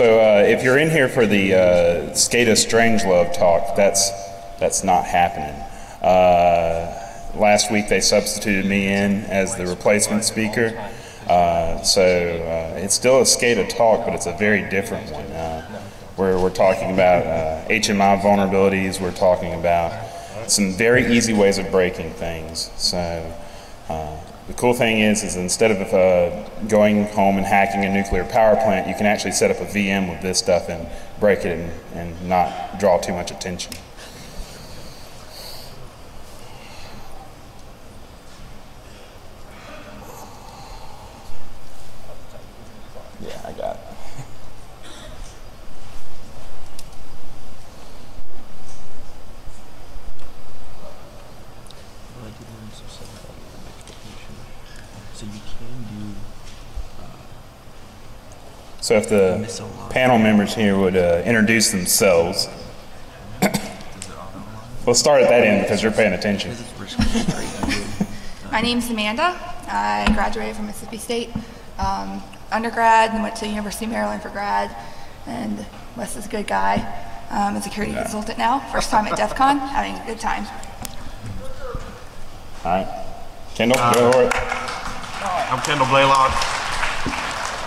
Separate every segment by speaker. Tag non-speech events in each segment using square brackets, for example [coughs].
Speaker 1: So uh, if you're in here for the uh, SCADA Strangelove talk, that's that's not happening. Uh, last week they substituted me in as the replacement speaker. Uh, so uh, it's still a SCADA talk, but it's a very different one. Uh, where we're talking about uh, HMI vulnerabilities, we're talking about some very easy ways of breaking things. So uh, the cool thing is, is instead of uh, going home and hacking a nuclear power plant, you can actually set up a VM with this stuff and break it and, and not draw too much attention. Yeah, I got it.
Speaker 2: So you can do
Speaker 1: So if the panel members here would uh, introduce themselves. [coughs] we'll start at that end because you're paying attention.
Speaker 3: My name's Amanda. I graduated from Mississippi State um, undergrad and went to University of Maryland for grad. And Wes is a good guy. Um, a security consultant now. First time at DEF CON, having a good time.
Speaker 1: All right. Kendall, go for it.
Speaker 4: I'm Kendall Blaylock.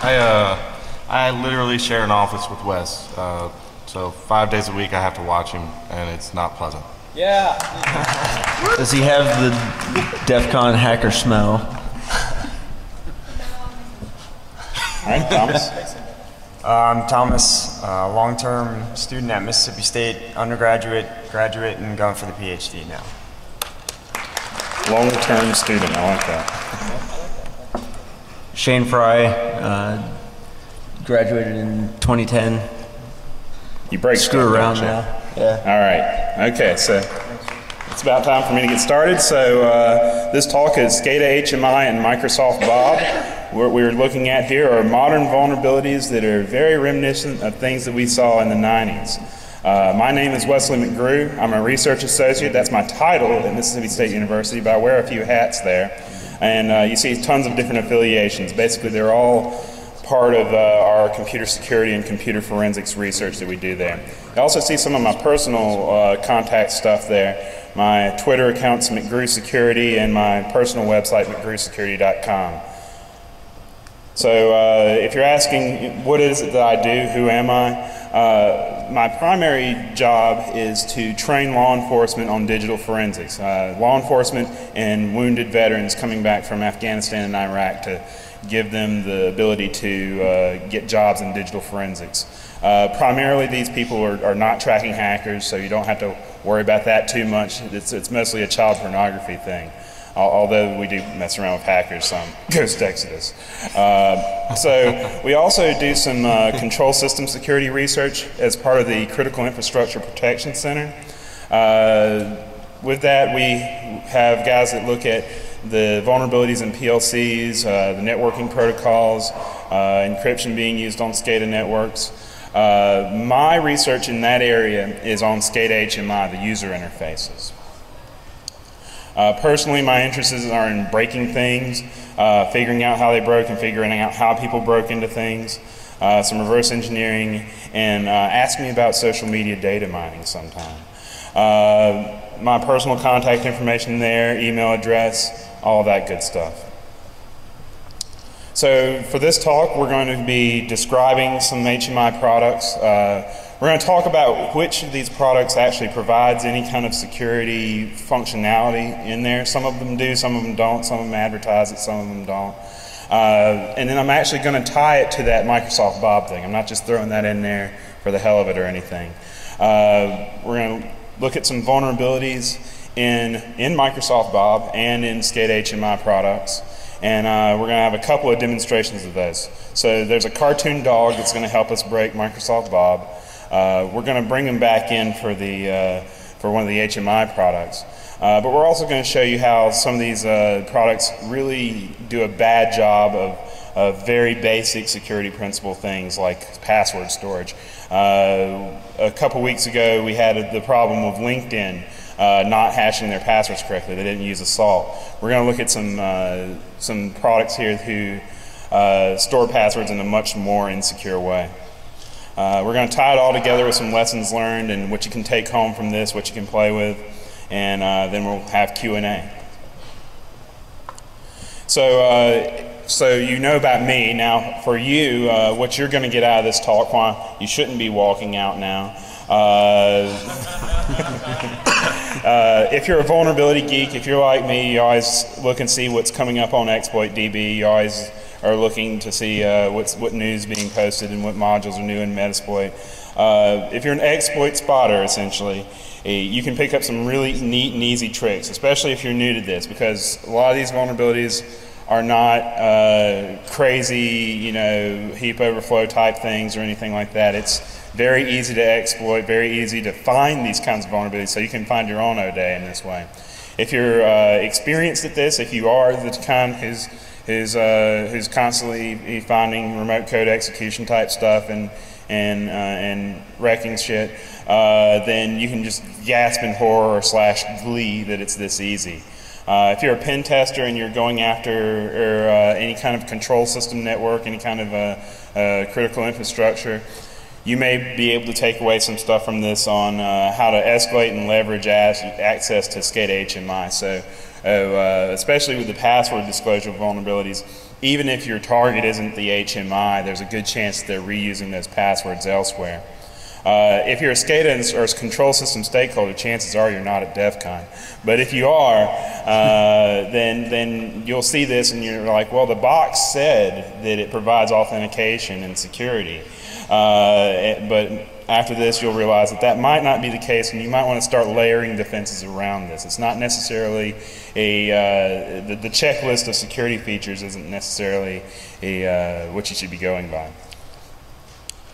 Speaker 4: I uh, I literally share an office with Wes. Uh, so five days a week I have to watch him, and it's not pleasant. Yeah.
Speaker 2: Does he have the DEF CON hacker smell?
Speaker 1: All right, Thomas.
Speaker 5: Uh, I'm Thomas, uh, long-term student at Mississippi State, undergraduate, graduate, and going for the PhD now.
Speaker 1: Long-term student, I like that.
Speaker 2: Shane Fry, uh, graduated in 2010.
Speaker 1: You break
Speaker 2: Screw
Speaker 1: stuff,
Speaker 2: around now. Yeah.
Speaker 1: All right. Okay, so it's about time for me to get started. So uh, this talk is SCADA HMI and Microsoft Bob. What we're looking at here are modern vulnerabilities that are very reminiscent of things that we saw in the 90s. Uh, my name is Wesley McGrew. I'm a research associate. That's my title at Mississippi State University, but I wear a few hats there. And uh, you see tons of different affiliations. Basically, they're all part of uh, our computer security and computer forensics research that we do there. You also see some of my personal uh, contact stuff there. My Twitter account's McGrew Security and my personal website, mcgrewsecurity.com. So uh, if you're asking what is it that I do, who am I, uh, my primary job is to train law enforcement on digital forensics. Uh, law enforcement and wounded veterans coming back from Afghanistan and Iraq to give them the ability to uh, get jobs in digital forensics. Uh, primarily, these people are, are not tracking hackers, so you don't have to worry about that too much. It's, it's mostly a child pornography thing although we do mess around with hackers some [laughs] ghost exodus uh, so we also do some uh, control system security research as part of the critical infrastructure protection center uh, with that we have guys that look at the vulnerabilities in plcs uh, the networking protocols uh, encryption being used on scada networks uh, my research in that area is on SCADA HMI, the user interfaces. Uh, personally, my interests are in breaking things, uh, figuring out how they broke and figuring out how people broke into things, uh, some reverse engineering, and ask me about social media data mining sometime. My personal contact information there, email address, all that good stuff. So for this talk, we're going to be describing some HMI products. Uh, we're going to talk about which of these products actually provides any kind of security functionality in there. Some of them do, some of them don't. Some of them advertise it, some of them don't. Uh, and then I'm actually going to tie it to that Microsoft Bob thing. I'm not just throwing that in there for the hell of it or anything. Uh, we're going to look at some vulnerabilities in, in Microsoft Bob and in SCADA HMI products. And uh, we're going to have a couple of demonstrations of those. So there's a cartoon dog that's going to help us break Microsoft Bob. Uh, we're going to bring him back in for, the, uh, for one of the HMI products. Uh, but we're also going to show you how some of these uh, products really do a bad job of, of very basic security principle things like password storage. Uh, a couple weeks ago, we had the problem of LinkedIn uh, not hashing their passwords correctly. They didn't use a salt. We're going to look at some, uh, some products here who uh, store passwords in a much more insecure way. Uh, we're going to tie it all together with some lessons learned and what you can take home from this, what you can play with, and uh, then we'll have Q&A. So, so you know about me. Now, for you, uh, what you're going to get out of this talk, why you shouldn't be walking out now. Uh, [laughs] uh, if you're a vulnerability geek, if you're like me, you always look and see what's coming up on Exploit DB. You always are looking to see uh, what's what news being posted and what modules are new in Metasploit. Uh, if you're an exploit spotter, essentially, eh, you can pick up some really neat and easy tricks, especially if you're new to this, because a lot of these vulnerabilities are not uh, crazy, you know, heap overflow type things or anything like that. It's very easy to exploit, very easy to find these kinds of vulnerabilities, so you can find your own O-Day in this way. If you're uh, experienced at this, if you are the kind who's who's uh, who's constantly finding remote code execution type stuff and and uh, and wrecking shit, uh, then you can just gasp in horror slash glee that it's this easy. Uh, if you're a pen tester and you're going after or, uh, any kind of control system network, any kind of uh, critical infrastructure, you may be able to take away some stuff from this on uh, how to escalate and leverage access to SCADA HMI. So, uh, especially with the password disclosure vulnerabilities, even if your target isn't the HMI, there's a good chance they're reusing those passwords elsewhere. Uh, if you're a SCADA or a control system stakeholder, chances are you're not at DEF CON. But if you are, uh, then, then you'll see this and you're like, well, the box said that it provides authentication and security. Uh, but after this, you'll realize that that might not be the case, and you might want to start layering defenses around this. It's not necessarily a uh, the, the, checklist of security features isn't necessarily a uh, what you should be going by.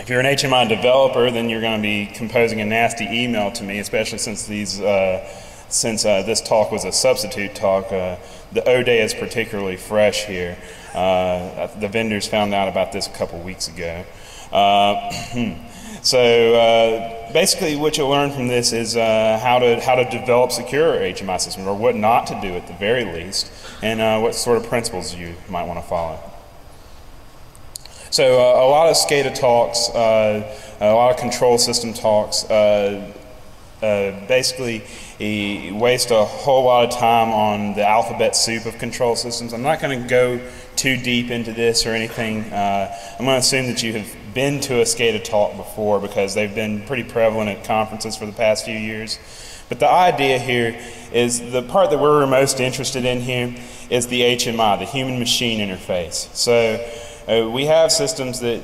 Speaker 1: If you're an HMI developer, then you're going to be composing a nasty email to me, especially since these uh, since uh, this talk was a substitute talk. Uh, the O-Day is particularly fresh here. the vendors found out about this a couple weeks ago. Uh, [clears throat] so uh, basically what you'll learn from this is uh, how, to, how to develop secure HMI systems, or what not to do at the very least, and uh, what sort of principles you might want to follow. So uh, a lot of SCADA talks, uh, a lot of control system talks, basically waste a whole lot of time on the alphabet soup of control systems. I'm not going to go too deep into this or anything. Uh, I'm going to assume that you have been to a SCADA talk before because they've been pretty prevalent at conferences for the past few years. But the idea here is the part that we're most interested in here is the HMI, the human machine interface. So uh, we have systems that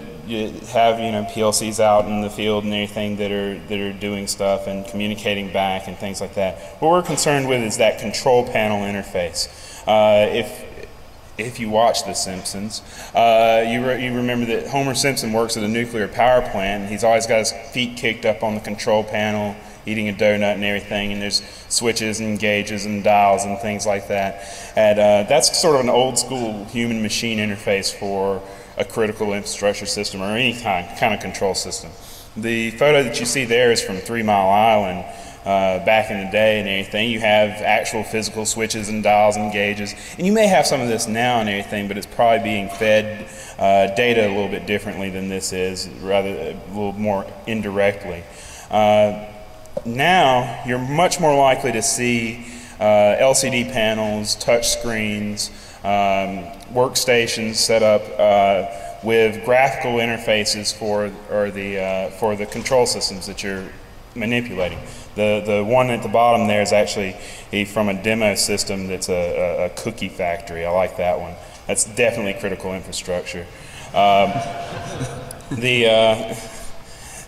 Speaker 1: have you know PLCs out in the field and everything that are that are doing stuff and communicating back and things like that. What we're concerned with is that control panel interface. Uh, if if you watch The Simpsons, uh, you, re you remember that Homer Simpson works at a nuclear power plant. And he's always got his feet kicked up on the control panel, eating a donut and everything. And there's switches and gauges and dials and things like that. And uh, that's sort of an old school human machine interface for a critical infrastructure system or any kind, kind of control system. The photo that you see there is from Three Mile Island uh, back in the day and everything. You have actual physical switches and dials and gauges. And you may have some of this now and everything, but it's probably being fed uh, data a little bit differently than this is, rather a little more indirectly. Uh, now, you're much more likely to see uh, LCD panels, touch screens, um, workstations set up uh, with graphical interfaces for or the uh, for the control systems that you're manipulating. The, the one at the bottom there is actually from a demo system that's a, a, a, cookie factory. I like that one. That's definitely critical infrastructure. Um, [laughs] the, uh,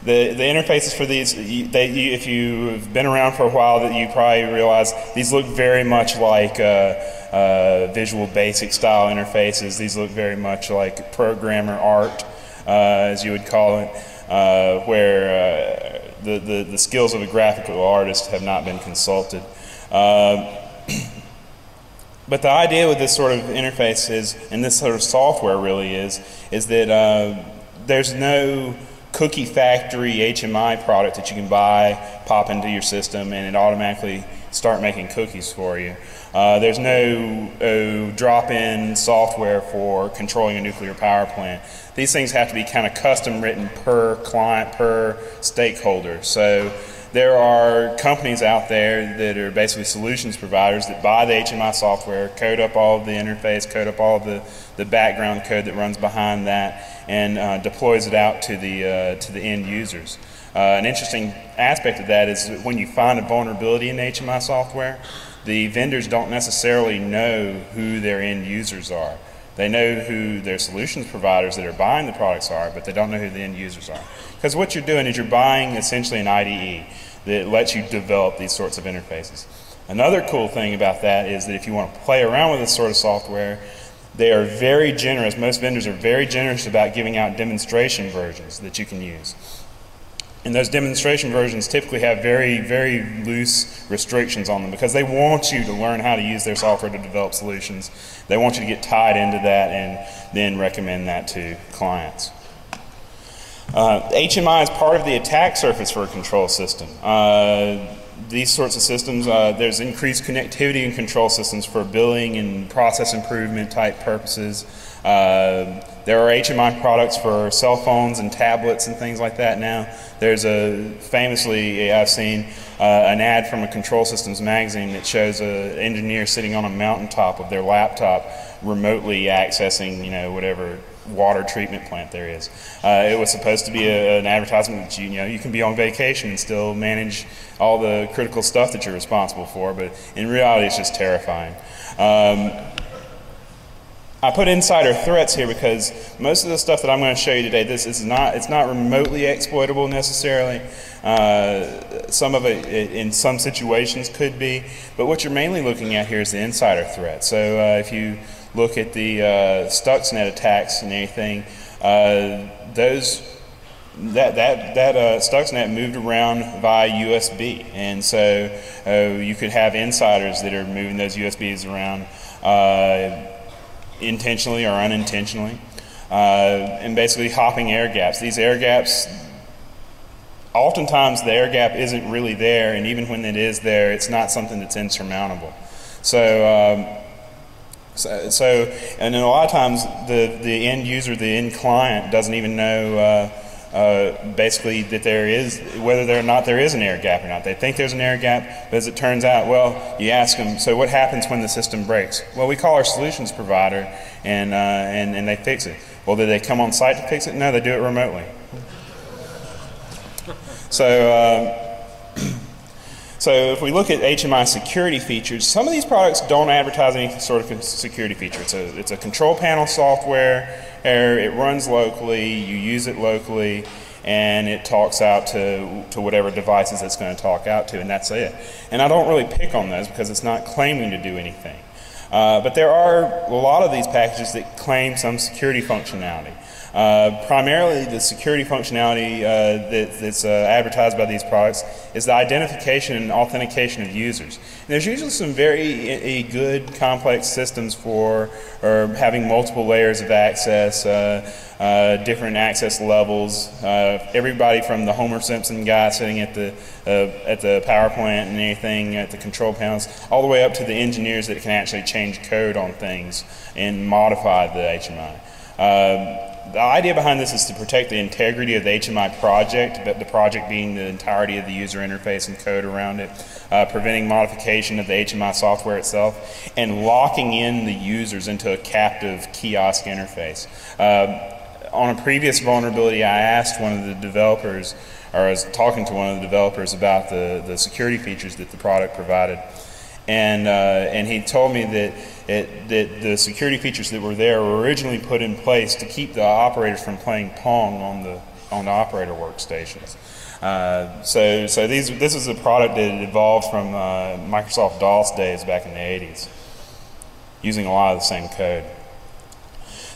Speaker 1: the, the interfaces for these, they, you, if you've been around for a while, that you probably realize these look very much like uh, uh, Visual Basic style interfaces. These look very much like programmer art, uh, as you would call it, uh, where uh, the, the, the skills of a graphical artist have not been consulted. Uh, [clears throat] but the idea with this sort of interface is, and this sort of software really is, is that uh, there's no cookie factory HMI product that you can buy, pop into your system, and it automatically start making cookies for you. Uh, there's no uh, drop-in software for controlling a nuclear power plant. These things have to be kind of custom written per client, per stakeholder. So there are companies out there that are basically solutions providers that buy the HMI software, code up all of the interface, code up all of the, the background code that runs behind that, and uh, deploys it out to the, uh, to the end users. Uh, an interesting aspect of that is when you find a vulnerability in HMI software, the vendors don't necessarily know who their end users are. They know who their solutions providers that are buying the products are, but they don't know who the end users are. Because what you're doing is you're buying essentially an IDE that lets you develop these sorts of interfaces. Another cool thing about that is that if you want to play around with this sort of software, they are very generous. Most vendors are very generous about giving out demonstration versions that you can use. And those demonstration versions typically have very, very loose restrictions on them because they want you to learn how to use their software to develop solutions. They want you to get tied into that and then recommend that to clients. Uh, HMI is part of the attack surface for a control system. Uh, these sorts of systems, uh, there's increased connectivity in control systems for billing and process improvement type purposes. Uh, there are HMI products for cell phones and tablets and things like that now. There's a famously, I've seen uh, an ad from a control systems magazine that shows an engineer sitting on a mountaintop of their laptop remotely accessing, you know, whatever water treatment plant there is. Uh, it was supposed to be a, an advertisement that you, you know you can be on vacation and still manage all the critical stuff that you're responsible for, but in reality, it's just terrifying. Um, I put insider threats here because most of the stuff that I'm going to show you today, this is not, it's not remotely exploitable necessarily. Uh, some of it, in some situations, could be, but what you're mainly looking at here is the insider threat. So uh, if you look at the uh, Stuxnet attacks and anything, uh, those that that that uh, Stuxnet moved around via USB, and so uh, you could have insiders that are moving those USBs around uh, intentionally or unintentionally, uh, and basically hopping air gaps. These air gaps. Oftentimes, the air gap isn't really there, and even when it is there, it's not something that's insurmountable. So, um, so, so, and then a lot of times the, the end user, the end client, doesn't even know uh, uh, basically that there is, whether or not there is an air gap or not. They think there's an air gap, but as it turns out, well, you ask them, so what happens when the system breaks? Well, we call our solutions provider and, uh, and, and they fix it. Well, do they come on site to fix it? No, they do it remotely. So, um, [clears throat] so if we look at HMI security features, some of these products don't advertise any sort of security feature. It's a, it's a control panel software, it runs locally, you use it locally, and it talks out to, to whatever devices it's going to talk out to, and that's it. And I don't really pick on those because it's not claiming to do anything. Uh, but there are a lot of these packages that claim some security functionality. Uh, primarily, the security functionality uh, that, that's uh, advertised by these products is the identification and authentication of users. And there's usually some very good, complex systems for or having multiple layers of access, uh, uh, different access levels. everybody from the Homer Simpson guy sitting at the at the power plant and anything at the control panels, all the way up to the engineers that can actually change code on things and modify the HMI. The idea behind this is to protect the integrity of the HMI project, but the project being the entirety of the user interface and code around it, uh, preventing modification of the HMI software itself, and locking in the users into a captive kiosk interface. Uh, on a previous vulnerability, I asked one of the developers, or I was talking to one of the developers about the, the security features that the product provided. And, uh, and he told me that it, that the security features that were there were originally put in place to keep the operators from playing Pong on the, on the operator workstations. Uh, so so these, this is a product that evolved from uh, Microsoft DOS days back in the 80s, using a lot of the same code.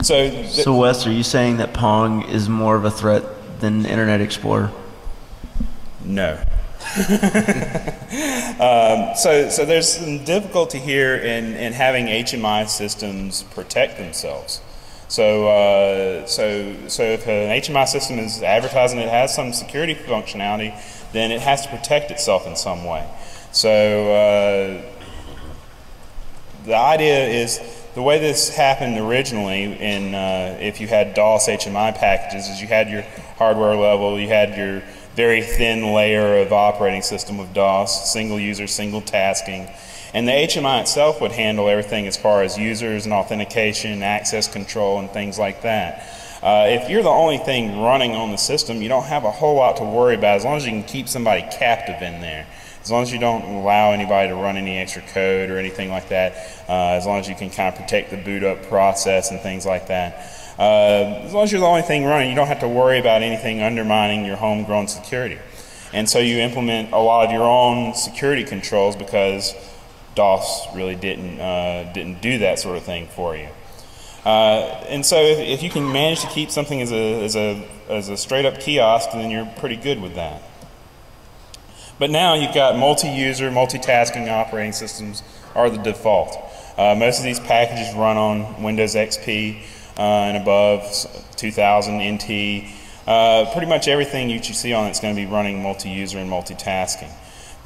Speaker 1: So,
Speaker 2: so Wes, are you saying that Pong is more of a threat than Internet Explorer?
Speaker 1: No. [laughs] um, so, so there's some difficulty here in, in having HMI systems protect themselves. So, uh, so, so if an HMI system is advertising it has some security functionality, then it has to protect itself in some way. So uh, the idea is the way this happened originally in uh, if you had DOS HMI packages is you had your hardware level, you had your very thin layer of operating system with DOS, single user, single tasking. And the HMI itself would handle everything as far as users and authentication, access control, and things like that. Uh, if you're the only thing running on the system, you don't have a whole lot to worry about as long as you can keep somebody captive in there. As long as you don't allow anybody to run any extra code or anything like that, uh, as long as you can kind of protect the boot up process and things like that. Uh, as long as you're the only thing running, you don't have to worry about anything undermining your homegrown security. And so you implement a lot of your own security controls because DOS really didn't, uh, didn't do that sort of thing for you. Uh, and so if, if, you can manage to keep something as a, as, a, as a straight up kiosk, then you're pretty good with that. But now you've got multi-user, multitasking operating systems are the default. Uh, most of these packages run on Windows XP and above, 2000 NT. Uh, pretty much everything you see on it's going to be running multi-user and multitasking.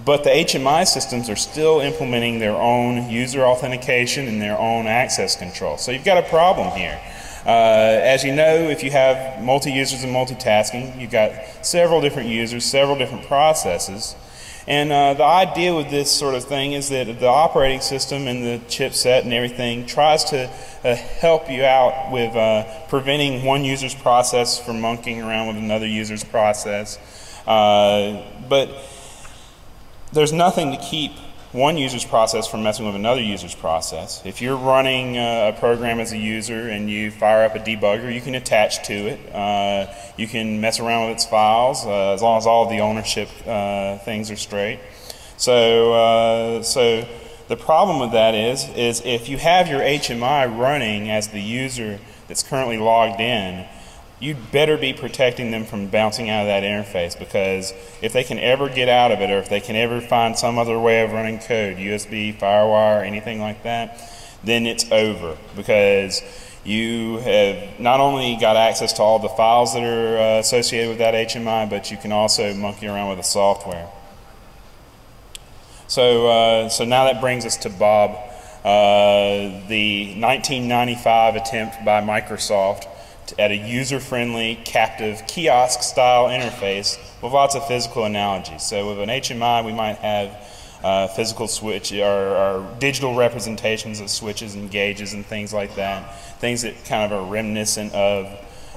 Speaker 1: But the HMI systems are still implementing their own user authentication and their own access control. So you've got a problem here. Uh, as you know, if you have multi-users and multitasking, you've got several different users, several different processes. And uh, the idea with this sort of thing is that the operating system and the chipset and everything tries to uh, help you out with uh, preventing one user's process from monkeying around with another user's process. Uh, but there's nothing to keep one user's process from messing with another user's process. If you're running a program as a user and you fire up a debugger, you can attach to it. Uh, you can mess around with its files uh, as long as all the ownership uh, things are straight. So, uh, so the problem with that is, is if you have your HMI running as the user that's currently logged in, you'd better be protecting them from bouncing out of that interface because if they can ever get out of it or if they can ever find some other way of running code, USB, FireWire, anything like that, then it's over because you have not only got access to all the files that are uh, associated with that HMI, but you can also monkey around with the software. So, uh, so now that brings us to Bob. Uh, the 1995 attempt by Microsoft at a user-friendly, captive, kiosk-style interface with lots of physical analogies. So with an HMI, we might have uh, physical switch or, or, digital representations of switches and gauges and things like that. Things that kind of are reminiscent of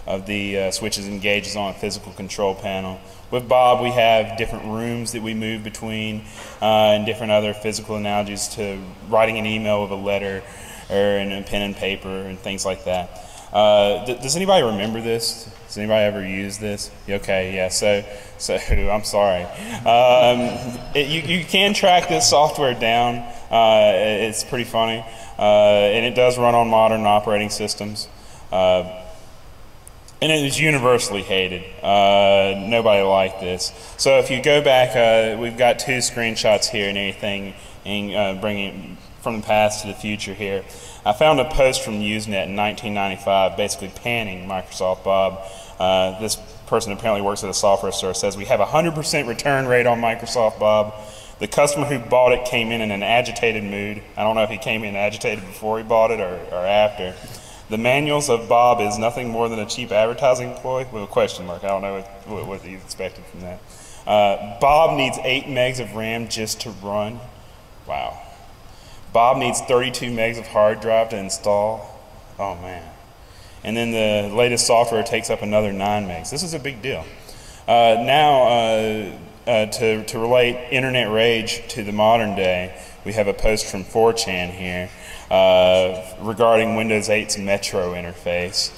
Speaker 1: of the uh, switches and gauges on a physical control panel. With Bob, we have different rooms that we move between uh, and different other physical analogies to writing an email with a letter or in a pen and paper and things like that. Uh, does anybody remember this? Does anybody ever use this? Okay, yeah. So, so [laughs] I'm sorry. Um, it, you you can track this software down. Uh, it's pretty funny, uh, and it does run on modern operating systems. Uh, and it is universally hated. Uh, nobody liked this. So if you go back, uh, we've got two screenshots here and everything, and bringing from the past to the future here. I found a post from Usenet in 1995 basically panning Microsoft Bob. Uh, this person apparently works at a software store, says, We have a 100% return rate on Microsoft Bob. The customer who bought it came in in an agitated mood. I don't know if he came in agitated before he bought it or, or after. The manuals of Bob is nothing more than a cheap advertising ploy with a question mark. I don't know what, what you expected from that. Uh, Bob needs 8 megs of RAM just to run. Wow. Bob needs 32 megs of hard drive to install. Oh man. And then the latest software takes up another 9 megs. This is a big deal. Uh, now, uh, uh, to, to relate internet rage to the modern day, we have a post from 4chan here uh, regarding Windows 8's Metro interface.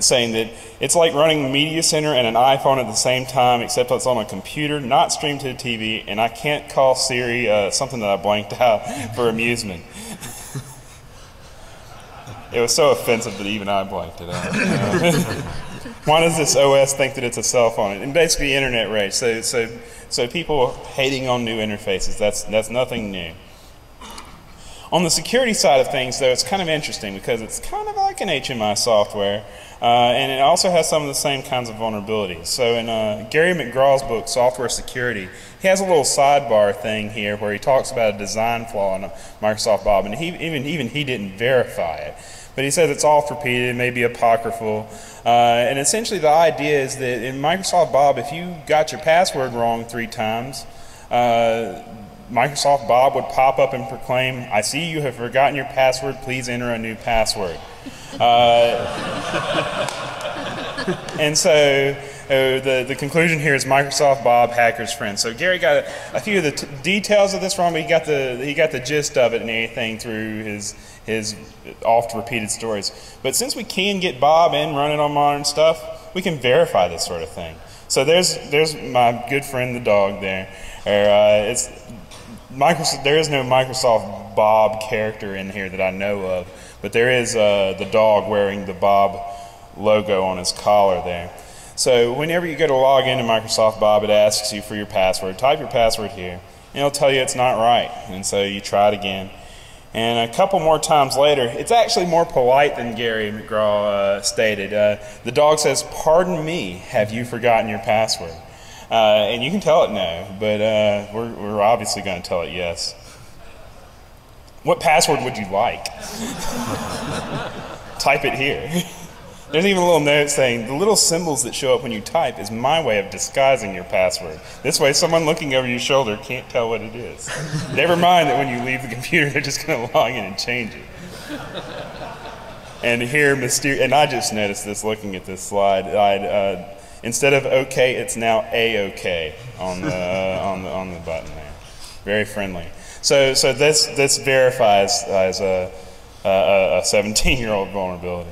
Speaker 1: Saying that it's like running the Media Center and an iPhone at the same time, except it's on a computer, not streamed to the TV, and I can't call Siri uh, something that I blanked [laughs] out for amusement. it was so offensive that even I blanked it out. [laughs] Why does this OS think that it's a cell phone? And basically, internet rage. So, so, so people are hating on new interfaces. That's that's nothing new. On the security side of things, though, it's kind of interesting because it's kind of like an HMI software, and it also has some of the same kinds of vulnerabilities. So in uh, Gary McGraw's book, Software Security, he has a little sidebar thing here where he talks about a design flaw in Microsoft Bob, and he, even, even he didn't verify it. But he says it's oft repeated, it may be apocryphal. Uh, and essentially the idea is that in Microsoft Bob, if you got your password wrong three times, uh, Microsoft Bob would pop up and proclaim, I see you have forgotten your password, please enter a new password. Uh, and so uh, the, the conclusion here is Microsoft Bob, hacker's friend. So Gary got a, a few of the details of this wrong, but he got, the, he got the gist of it and everything through his, his oft repeated stories. But since we can get Bob in running on modern stuff, we can verify this sort of thing. So there's, there's my good friend the dog there. Or, uh, it's Microsoft, there is no Microsoft Bob character in here that I know of, but there is uh, the dog wearing the Bob logo on his collar there. So whenever you go to log into Microsoft Bob, it asks you for your password. Type your password here, and it'll tell you it's not right. And so you try it again. And a couple more times later, it's actually more polite than Gary McGraw uh, stated. Uh, the dog says, Pardon me, have you forgotten your password? Uh, and you can tell it no, but uh, we're, we're obviously going to tell it yes. What password would you like? [laughs] type it here. There's even a little note saying the little symbols that show up when you type is my way of disguising your password. This way, someone looking over your shoulder can't tell what it is. Never mind that when you leave the computer, [laughs] they're just going to log in and change it. And here, myster- and I just noticed this looking at this slide. Uh, instead of OK, it's now A OK on the, uh, on the on the button there. Very friendly. So so this this verifies as a a 17 year old vulnerability.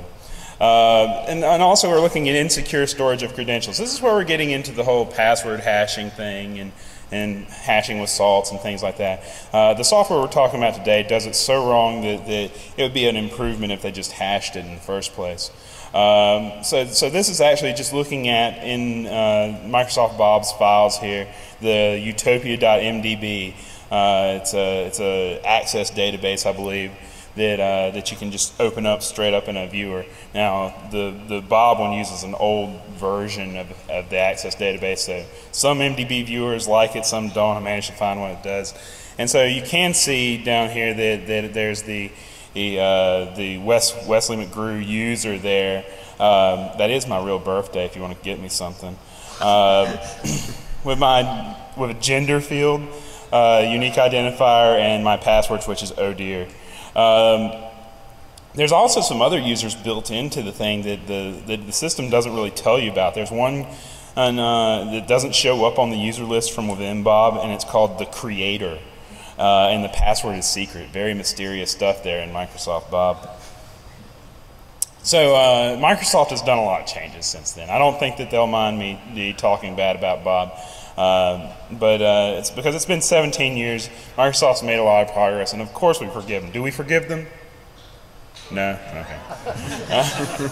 Speaker 1: Uh, and, and, also, we're looking at insecure storage of credentials. This is where we're getting into the whole password hashing thing and, and hashing with salts and things like that. Uh, the software we're talking about today does it so wrong that, that, it would be an improvement if they just hashed it in the first place. Um, so, so this is actually just looking at in uh, Microsoft Bob's files here, the utopia.mdb. Uh, it's a it's a access database, I believe that uh, that you can just open up straight up in a viewer. Now the the Bob one uses an old version of, of the Access database, so some MDB viewers like it, some don't. I managed to find one that does, and so you can see down here that, that there's the the uh, the Wes, Wesley McGrew user there. Um, that is my real birthday. If you want to get me something, uh, [coughs] with my with a gender field, uh, unique identifier, and my password, which is oh dear. Um, there's also some other users built into the thing that the, that the system doesn't really tell you about. There's one and, uh, that doesn't show up on the user list from within Bob, and it's called the creator. Uh, and the password is secret. Very mysterious stuff there in Microsoft Bob. So uh, Microsoft has done a lot of changes since then. I don't think that they'll mind me, me talking bad about Bob. Um, but uh, it's because it's been 17 years. Microsoft's made a lot of progress, and of course we forgive them. Do we forgive them? No. Okay. [laughs]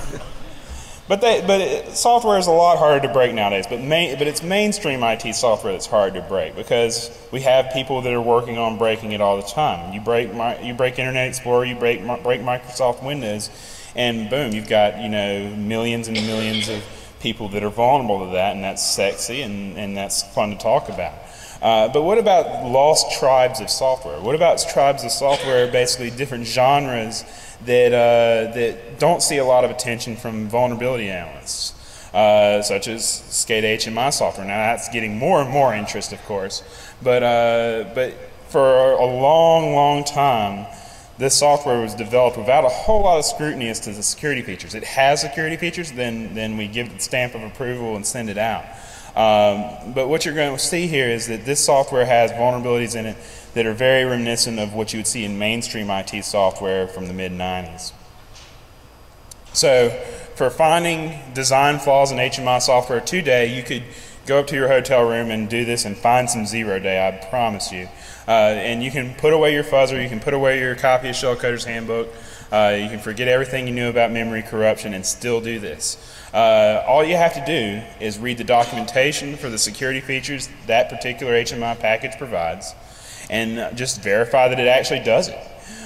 Speaker 1: but they, but it, software is a lot harder to break nowadays. But main, but it's mainstream IT software that's hard to break because we have people that are working on breaking it all the time. You break you break Internet Explorer, you break break Microsoft Windows, and boom, you've got you know millions and millions of people that are vulnerable to that, and that's sexy and, and that's fun to talk about. Uh, but what about lost tribes of software? What about tribes of software, basically different genres that, uh, that don't see a lot of attention from vulnerability analysts, uh, such as SCADA HMI software? Now that's getting more and more interest, of course, but, uh, but for a long, long time, this software was developed without a whole lot of scrutiny as to the security features. It has security features, then, then we give the stamp of approval and send it out. Um, but what you're going to see here is that this software has vulnerabilities in it that are very reminiscent of what you would see in mainstream IT software from the mid 90s. So, for finding design flaws in HMI software today, you could go up to your hotel room and do this and find some zero day, I promise you. Uh, and you can put away your fuzzer, you can put away your copy of Shellcoder's Handbook, uh, you can forget everything you knew about memory corruption and still do this. Uh, all you have to do is read the documentation for the security features that particular HMI package provides and just verify that it actually does it.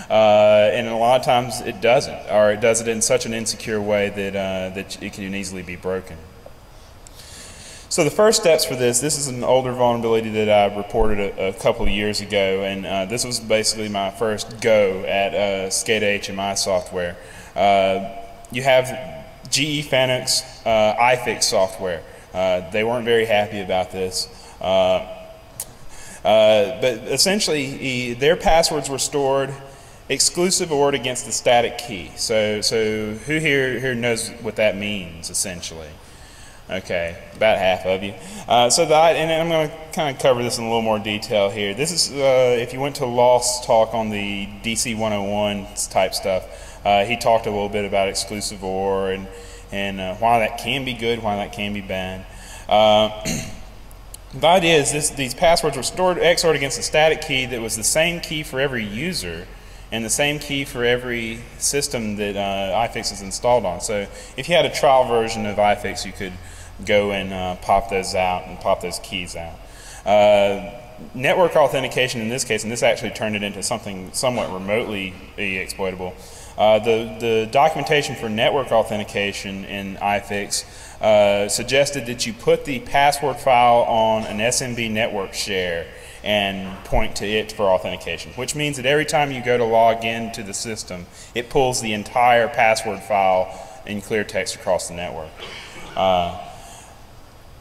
Speaker 1: Uh, and a lot of times it doesn't, or it does it in such an insecure way that, uh, that it can easily be broken. So the first steps for this, this is an older vulnerability that I reported a, a couple of years ago, and uh, this was basically my first go at uh, SCADA HMI software. Uh, you have GE Fanuc's uh, iFix software. Uh, they weren't very happy about this. Uh, but essentially, he, their passwords were stored exclusive OR against the static key. So, so who here, here knows what that means, essentially? Okay, about half of you. Uh, so and I'm going to kind of cover this in a little more detail here. This is, uh, if you went to Lost talk on the DC 101 type stuff, uh, he talked a little bit about exclusive OR and, and uh, why that can be good, why that can be bad. Uh, [clears throat] the idea is this, these passwords were stored, XORed against a static key that was the same key for every user and the same key for every system that uh, iFix is installed on. So if you had a trial version of iFix, you could go and uh, pop those out and pop those keys out. Uh, network authentication in this case, and this actually turned it into something somewhat remotely exploitable. Uh, the, the documentation for network authentication in iFix uh, suggested that you put the password file on an SMB network share and point to it for authentication, which means that every time you go to log in to the system, it pulls the entire password file in clear text across the network. Uh,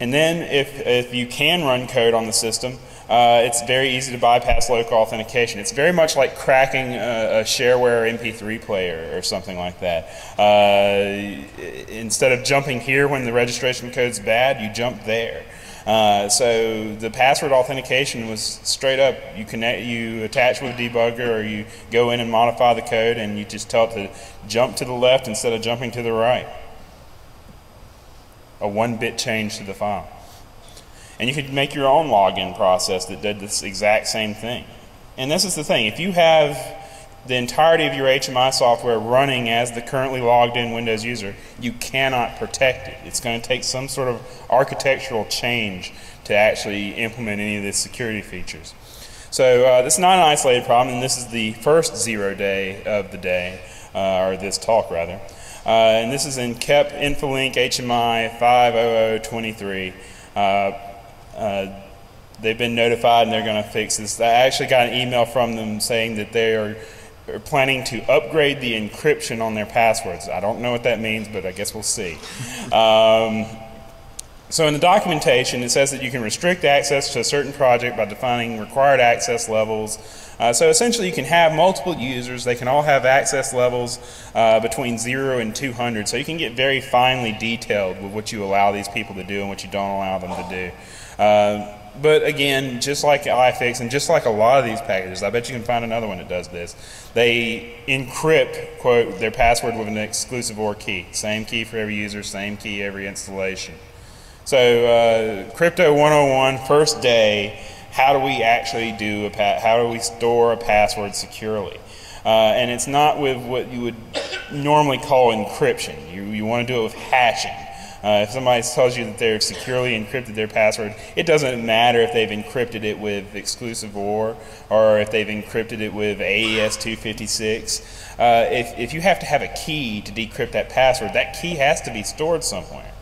Speaker 1: and then if, if you can run code on the system, uh, it's very easy to bypass local authentication. It's very much like cracking a, a shareware MP3 player or something like that. Uh, instead of jumping here when the registration code's bad, you jump there. Uh, so the password authentication was straight up. You connect, you attach with a debugger, or you go in and modify the code, and you just tell it to jump to the left instead of jumping to the right a one bit change to the file. And you could make your own login process that did this exact same thing. And this is the thing if you have the entirety of your HMI software running as the currently logged in Windows user, you cannot protect it. It's going to take some sort of architectural change to actually implement any of the security features. So uh, this is not an isolated problem, and this is the first zero day of the day, uh, or this talk rather. Uh, and this is in KEP Infolink HMI 50023. Uh, uh, they've been notified and they're going to fix this. I actually got an email from them saying that they are, are planning to upgrade the encryption on their passwords. I don't know what that means, but I guess we'll see. Um, so in the documentation, it says that you can restrict access to a certain project by defining required access levels. Uh, so essentially, you can have multiple users. They can all have access levels uh, between 0 and 200. So you can get very finely detailed with what you allow these people to do and what you don't allow them to do. Uh, but again, just like iFix and just like a lot of these packages, I bet you can find another one that does this. They encrypt, quote, their password with an exclusive OR key. Same key for every user, same key every installation. So uh, Crypto 101, first day, how do we actually do a how do we store a password securely? Uh, and it's not with what you would normally call encryption. You, you want to do it with hashing. Uh, if somebody tells you that they're securely encrypted their password, it doesn't matter if they've encrypted it with exclusive OR or if they've encrypted it with AES 256. Uh, if, if you have to have a key to decrypt that password, that key has to be stored somewhere.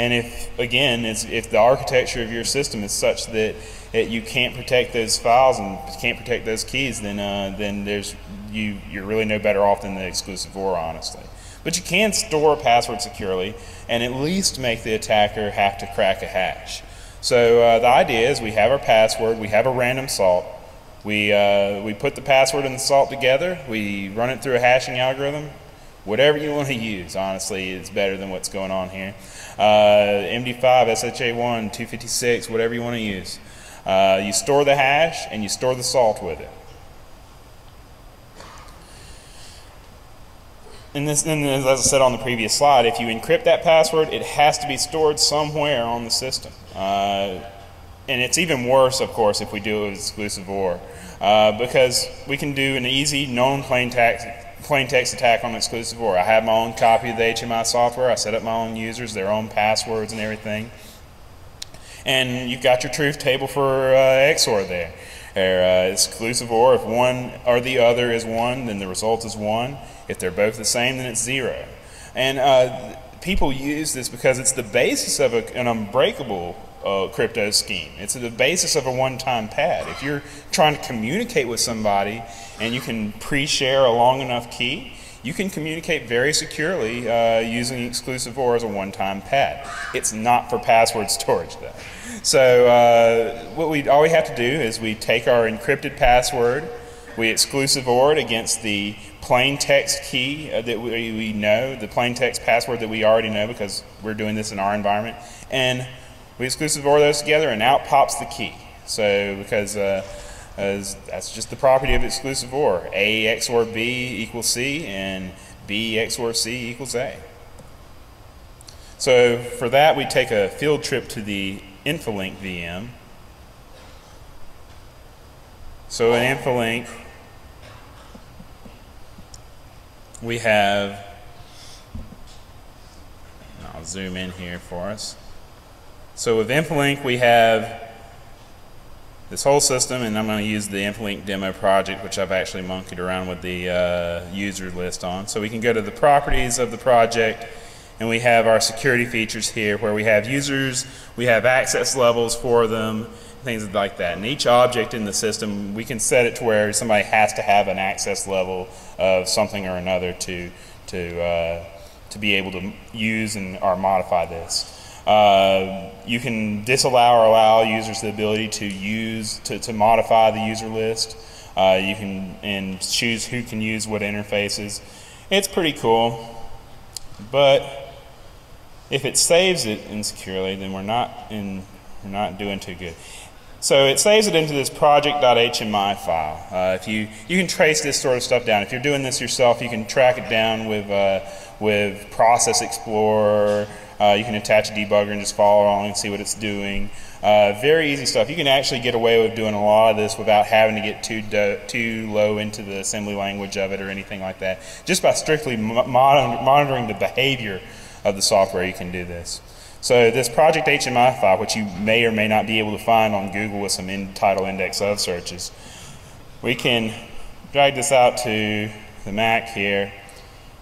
Speaker 1: And if, again, if the architecture of your system is such that it, you can't protect those files and can't protect those keys, then, uh, then there's, you, you're really no better off than the exclusive OR, honestly. But you can store a password securely and at least make the attacker have to crack a hash. So uh, the idea is we have our password, we have a random salt, we, uh, we put the password and the salt together, we run it through a hashing algorithm, whatever you want to use, honestly, is better than what's going on here. Uh, MD5, SHA1, 256, whatever you want to use. Uh, you store the hash and you store the salt with it. And, this, and as I said on the previous slide, if you encrypt that password, it has to be stored somewhere on the system. Uh, and it's even worse, of course, if we do it with exclusive OR, uh, because we can do an easy, known plain text plain text attack on exclusive OR. I have my own copy of the HMI software. I set up my own users, their own passwords and everything. And you've got your truth table for uh, XOR there. Or uh, exclusive or, if one or the other is one, then the result is one. If they're both the same, then it's zero. And uh, people use this because it's the basis of a, an unbreakable uh, crypto scheme. It's the basis of a one-time pad. If you're trying to communicate with somebody and you can pre-share a long enough key, you can communicate very securely uh, using exclusive OR as a one-time pad. It's not for password [laughs] storage though. So uh, what we all we have to do is we take our encrypted password, we exclusive OR it against the plain text key uh, that we, we know, the plain text password that we already know because we're doing this in our environment, and we exclusive OR those together and out pops the key. So because uh, as that's just the property of exclusive OR. A XOR B equals C and B XOR C equals A. So for that we take a field trip to the Infolink VM. So in Infolink we have, I'll zoom in here for us. So with Infolink, we have this whole system, and I'm going to use the Infolink demo project, which I've actually monkeyed around with the uh, user list on. So we can go to the properties of the project, and we have our security features here where we have users, we have access levels for them, things like that. And each object in the system, we can set it to where somebody has to have an access level of something or another to, to, uh, to be able to use and or modify this. Uh, you can disallow or allow users the ability to use, to, to modify the user list. Uh, you can and choose who can use what interfaces. It's pretty cool, but if it saves it insecurely, then we're not in, we're not doing too good. So it saves it into this project.hmi file. Uh, if you you can trace this sort of stuff down. If you're doing this yourself, you can track it down with uh, with Process Explorer. Uh, you can attach a debugger and just follow along and see what it's doing. Uh, very easy stuff. You can actually get away with doing a lot of this without having to get too too low into the assembly language of it or anything like that. Just by strictly mo monitoring the behavior of the software, you can do this. So this project HMI file, which you may or may not be able to find on Google with some in title index of searches, we can drag this out to the Mac here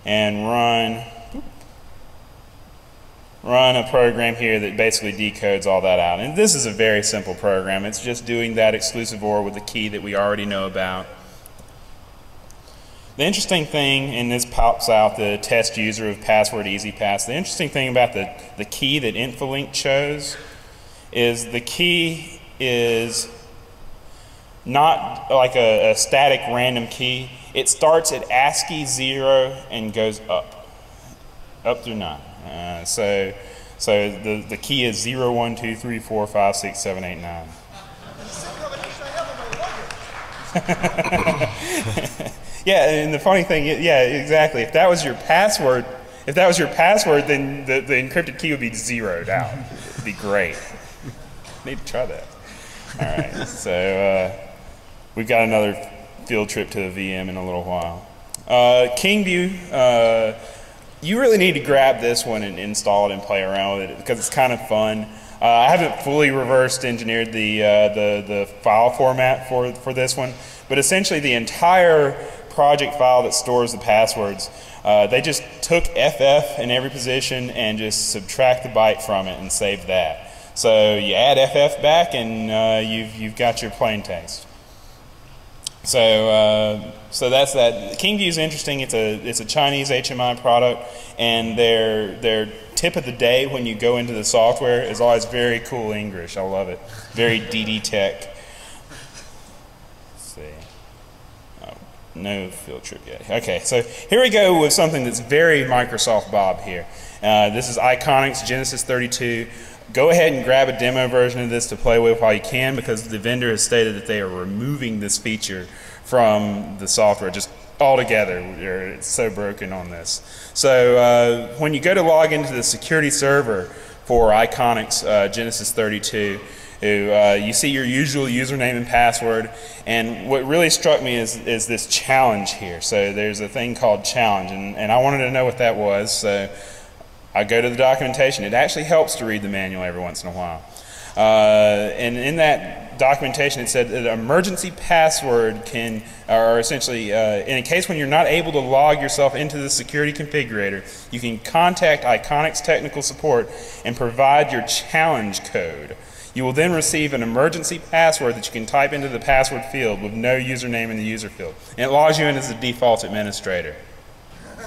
Speaker 1: and run run a program here that basically decodes all that out. And this is a very simple program. It's just doing that exclusive OR with the key that we already know about. The interesting thing, and this pops out the test user of password EasyPass, the interesting thing about the, the key that Infolink chose is the key is not like a, a static random key. It starts at ASCII 0 and goes up, up through 9. Uh, so so the, the key is 0, 1, 2, 3, 4, 5, 6, 7, 8, 9. [laughs] yeah, and the funny thing, yeah, exactly. If that was your password, if that was your password, then the, the encrypted key would be zeroed out. It'd be great. [laughs] Need to try that. All right, so uh, we've got another field trip to the VM in a little while. Uh, KingView, uh, you really need to grab this one and install it and play around with it because it's kind of fun. Uh, I haven't fully reversed engineered the, uh, the, the file format for, for this one, but essentially the entire project file that stores the passwords, uh, they just took FF in every position and just subtract the byte from it and save that. So you add FF back and uh, you've, you've got your plain text. So, uh, so that's that. KingView is interesting. It's a it's a Chinese HMI product, and their their tip of the day when you go into the software is always very cool English. I love it. Very DD Tech. Let's see. Oh, no field trip yet. Okay, so here we go with something that's very Microsoft Bob here. Uh, this is Iconics Genesis 32 go ahead and grab a demo version of this to play with while you can because the vendor has stated that they are removing this feature from the software just altogether. It's so broken on this. So uh, when you go to log into the security server for Iconics uh, Genesis 32, uh, you see your usual username and password. And what really struck me is, is this challenge here. So there's a thing called challenge, and, and I wanted to know what that was. So I go to the documentation. It actually helps to read the manual every once in a while. Uh, and in that documentation, it said that emergency password can, or essentially, uh, in a case when you're not able to log yourself into the security configurator, you can contact Iconics technical support and provide your challenge code. You will then receive an emergency password that you can type into the password field with no username in the user field. And it logs you in as the default administrator.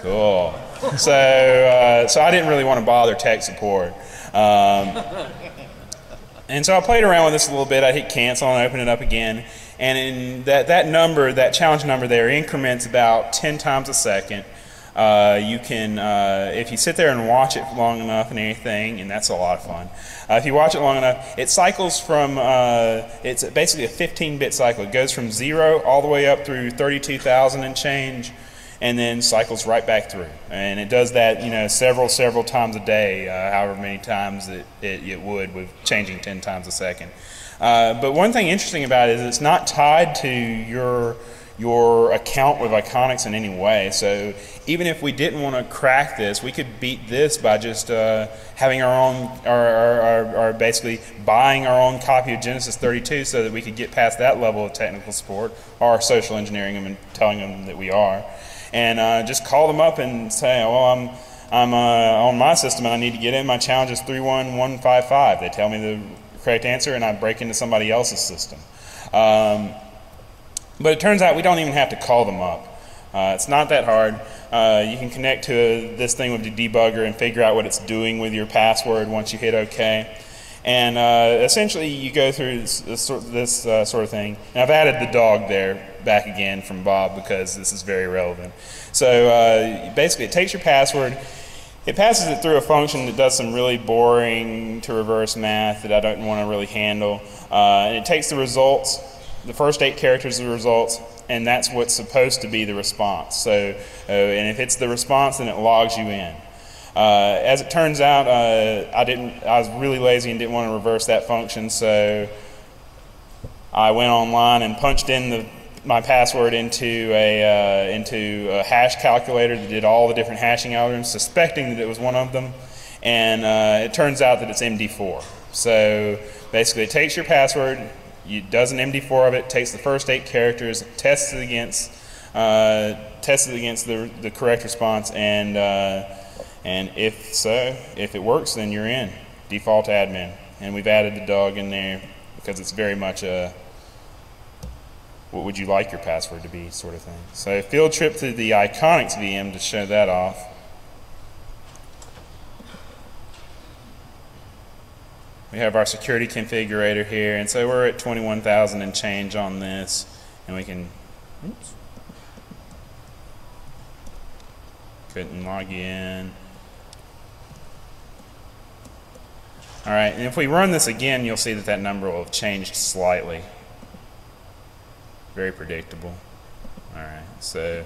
Speaker 1: Cool. So, uh, so I didn't really want to bother tech support. Um, and so I played around with this a little bit. I hit cancel and open it up again. And in that, that number, that challenge number there, increments about 10 times a second. Uh, you can, uh, if you sit there and watch it long enough and anything, and that's a lot of fun. Uh, if you watch it long enough, it cycles from, uh, it's basically a 15 bit cycle. It goes from zero all the way up through 32,000 and change, and then cycles right back through. And it does that, you know, several, several times a day, uh, however many times it, it, it, would with changing 10 times a second. Uh, but one thing interesting about it is it's not tied to your your account with Iconics in any way. So even if we didn't want to crack this, we could beat this by just uh, having our own, or, or, basically buying our own copy of Genesis 32 so that we could get past that level of technical support or social engineering them and telling them that we are. And uh, just call them up and say, well, I'm, I'm uh, on my system and I need to get in. My challenge is 31155. They tell me the correct answer and I break into somebody else's system. Um, but it turns out we don't even have to call them up. Uh, it's not that hard. Uh, you can connect to this thing with the debugger and figure out what it's doing with your password once you hit OK. And uh, essentially, you go through this, this, this uh, sort of thing. And I've added the dog there back again from Bob because this is very relevant. So uh, basically, it takes your password, it passes it through a function that does some really boring to reverse math that I don't want to really handle. Uh, and it takes the results the first eight characters of the results, and that's what's supposed to be the response. So, uh, and if it's the response, then it logs you in. Uh, as it turns out, uh, I didn't. I was really lazy and didn't want to reverse that function, so I went online and punched in the, my password into a uh, into a hash calculator that did all the different hashing algorithms, suspecting that it was one of them, and uh, it turns out that it's MD4. So basically, it takes your password, it does an MD4 of it, takes the first eight characters, tests it against uh, tests it against the, the correct response, and uh, and if so, if it works, then you're in default admin. And we've added the dog in there because it's very much a what would you like your password to be sort of thing. So field trip to the Iconics VM to show that off. we have our security configurator here, and so we're at 21,000 and change on this, and we can, oops, couldn't log in. All right, and if we run this again, you'll see that that number will have changed slightly. Very predictable. All right, so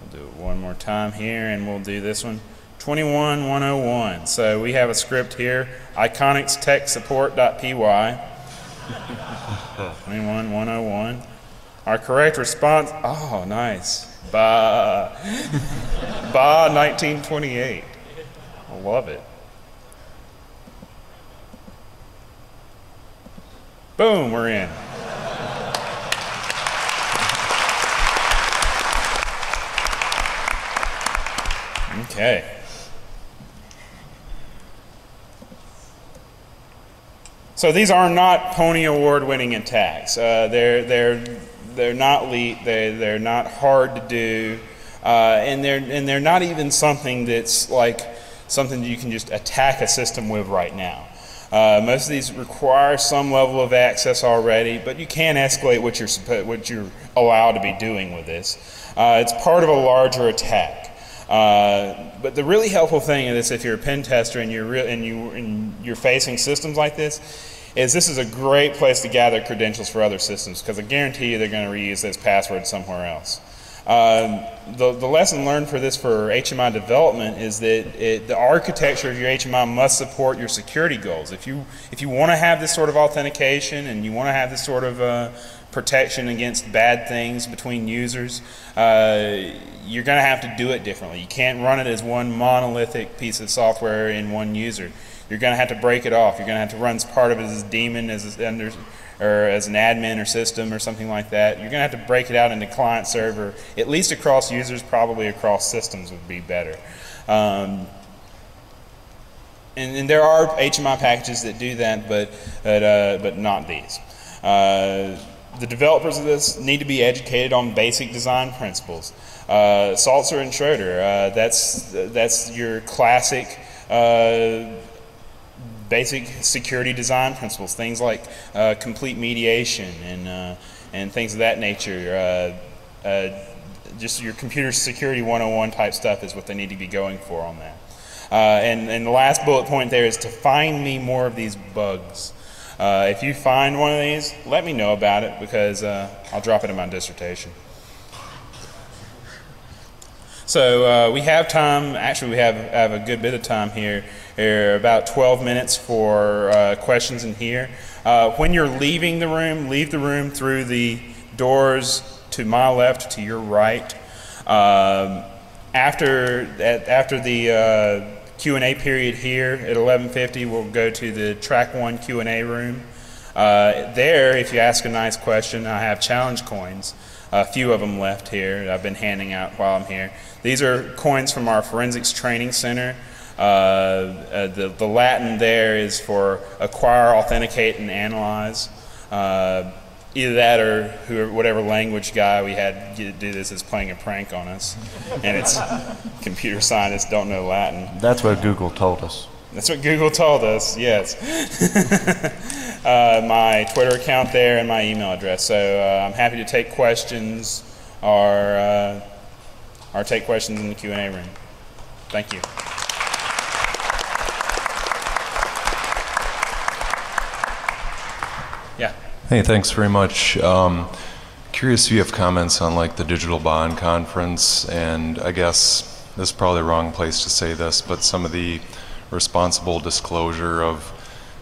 Speaker 1: we'll do it one more time here, and we'll do this one. 21101. So we have a script here, iconics.tech.support.py. 21101. Our correct response, oh, nice. Ba, [laughs] ba 1928. I love it. Boom, we're in. Okay. So these are not Pony Award winning attacks. Uh, they're, they're, they're not le- they're, they're not hard to do. Uh, and, they're, and they're not even something that's like something that you can just attack a system with right now. Uh, most of these require some level of access already, but you can escalate what you're, what you're allowed to be doing with this. Uh, it's part of a larger attack. Uh, but the really helpful thing in this, if you're a pen tester and you're, re- and, you, and you're facing systems like this, is this is a great place to gather credentials for other systems because I guarantee you they're going to reuse those passwords somewhere else. Um, the, the lesson learned for this for HMI development is that it, the architecture of your HMI must support your security goals. If you, if you want to have this sort of authentication and you want to have this sort of uh, protection against bad things between users, uh, you're going to have to do it differently. You can't run it as one monolithic piece of software in one user you're going to have to break it off. You're going to have to run part of it as a daemon, as a, under, or as an admin or system or something like that. You're going to have to break it out into client server, at least across users, probably across systems would be better. Um, and, and there are HMI packages that do that, but but, uh, but not these. Uh, the developers of this need to be educated on basic design principles. Uh, Salzer and Schroeder, that's that's your classic uh, basic security design principles. Things like uh, complete mediation and uh, and things of that nature. Uh, just your computer security 101 type stuff is what they need to be going for on that. Uh, and, and the last bullet point there is to find me more of these bugs. Uh, if you find one of these, let me know about it because uh, I'll drop it in my dissertation. So uh, we have time, actually we have, have a good bit of time here about 12 minutes for uh, questions in here. Uh, when you're leaving the room, leave the room through the doors to my left, to your right. Um, after, at, after the Q&A period here at 11:50. We'll go to the track one Q&A room. Uh, there, if you ask a nice question, I have challenge coins. A few of them left here. I've been handing out while I'm here. These are coins from our forensics training center. Uh, uh, the, the Latin there is for acquire, authenticate, and analyze. Uh, either that or whoever, whatever language guy we had do this is playing a prank on us, and it's [laughs] computer scientists don't know Latin.
Speaker 4: That's what Google told us.
Speaker 1: That's what Google told us. Yes. [laughs] uh, my Twitter account there and my email address. So uh, I'm happy to take questions or uh, or take questions in the Q and A room. Thank you. Yeah.
Speaker 6: Hey, thanks very much. Um, curious if you have comments on like the Digital Bond Conference, and I guess this is probably the wrong place to say this, but some of the responsible disclosure of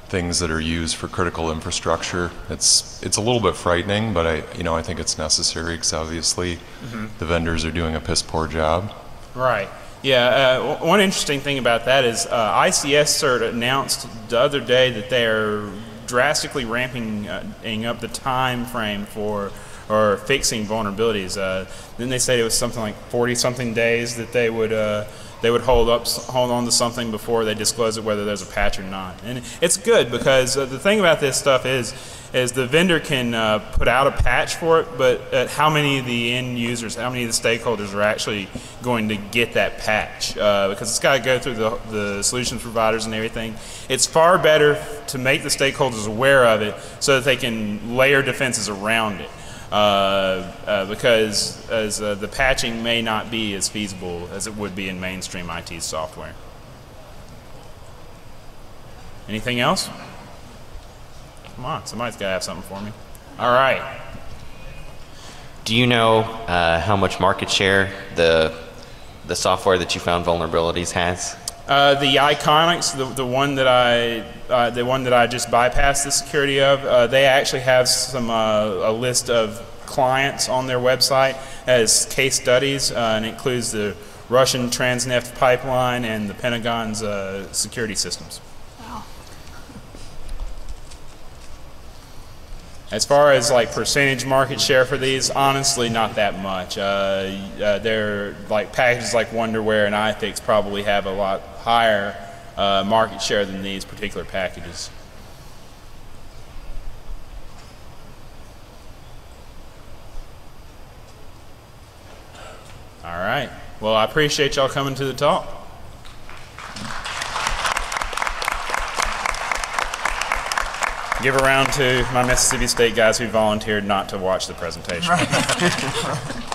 Speaker 6: things that are used for critical infrastructure. It's it's a little bit frightening, but I you know I think it's necessary because obviously mm-hmm. the vendors are doing a piss poor job.
Speaker 1: Right. Yeah. Uh, one interesting thing about that is uh, ICS CERT announced the other day that they're drastically ramping uh, up the time frame for or fixing vulnerabilities. Uh, then they said it was something like 40 something days that they would uh, they would hold up hold on to something before they disclose it whether there's a patch or not. And it's good because uh, the thing about this stuff is is the vendor can uh, put out a patch for it, but how many of the end users, how many of the stakeholders are actually going to get that patch? Uh, because it's got to go through the, the solutions providers and everything. It's far better to make the stakeholders aware of it so that they can layer defenses around it. Uh, uh, because as uh, the patching may not be as feasible as it would be in mainstream IT software. Anything else? Come on, somebody's got to have something for me. All right.
Speaker 7: Do you know uh, how much market share the the software that you found vulnerabilities has?
Speaker 1: Uh, the Iconics, the, the one that I uh, the one that I just bypassed the security of, uh, they actually have some uh, a list of clients on their website as case studies, uh, and includes the Russian Transneft pipeline and the Pentagon's uh, security systems. As far as like percentage market share for these, honestly, not that much. Uh, uh, they're like packages like Wonderware and iFix probably have a lot higher uh, market share than these particular packages. All right. Well, I appreciate y'all coming to the talk. Give a round to my Mississippi State guys who volunteered not to watch the presentation. Right. [laughs]